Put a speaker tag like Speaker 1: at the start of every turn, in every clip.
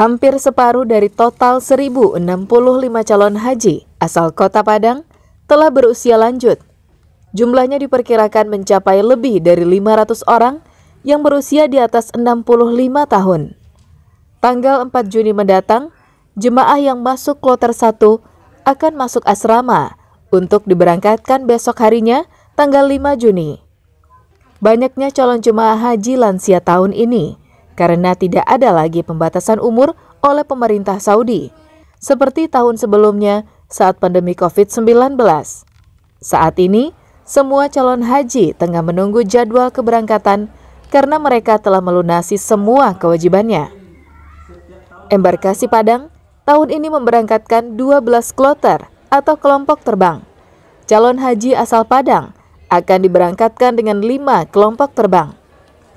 Speaker 1: Hampir separuh dari total 1065 calon haji asal kota Padang telah berusia lanjut. Jumlahnya diperkirakan mencapai lebih dari 500 orang yang berusia di atas 65 tahun. Tanggal 4 Juni mendatang, jemaah yang masuk kloter 1 akan masuk asrama untuk diberangkatkan besok harinya tanggal 5 Juni. Banyaknya calon jemaah haji lansia tahun ini karena tidak ada lagi pembatasan umur oleh pemerintah Saudi, seperti tahun sebelumnya saat pandemi COVID-19. Saat ini, semua calon haji tengah menunggu jadwal keberangkatan karena mereka telah melunasi semua kewajibannya. Embarkasi Padang tahun ini memberangkatkan 12 kloter atau kelompok terbang. Calon haji asal Padang akan diberangkatkan dengan 5 kelompok terbang.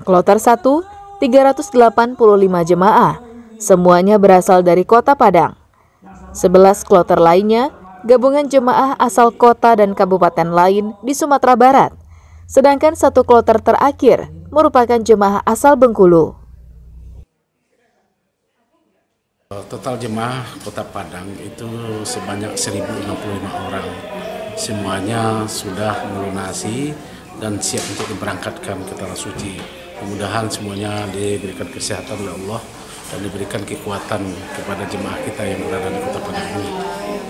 Speaker 1: Kloter 1, 385 jemaah, semuanya berasal dari kota Padang. 11 kloter lainnya, gabungan jemaah asal kota dan kabupaten lain di Sumatera Barat. Sedangkan satu kloter terakhir merupakan jemaah asal Bengkulu.
Speaker 2: Total jemaah Kota Padang itu sebanyak 1065 orang semuanya sudah melunasi dan siap untuk diberangkatkan ke Tanah Suci. Mudah-mudahan semuanya diberikan kesehatan oleh Allah dan diberikan kekuatan kepada jemaah kita yang berada di Kota Padang ini.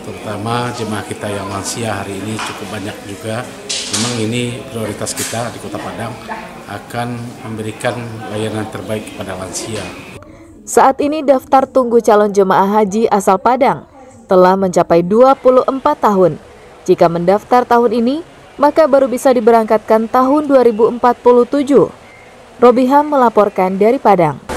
Speaker 2: Terutama jemaah kita yang lansia hari ini cukup banyak juga. Memang ini prioritas kita di Kota Padang akan memberikan layanan terbaik kepada lansia.
Speaker 1: Saat ini daftar tunggu calon jemaah haji asal Padang telah mencapai 24 tahun jika mendaftar tahun ini, maka baru bisa diberangkatkan tahun 2047. Robiham melaporkan dari Padang.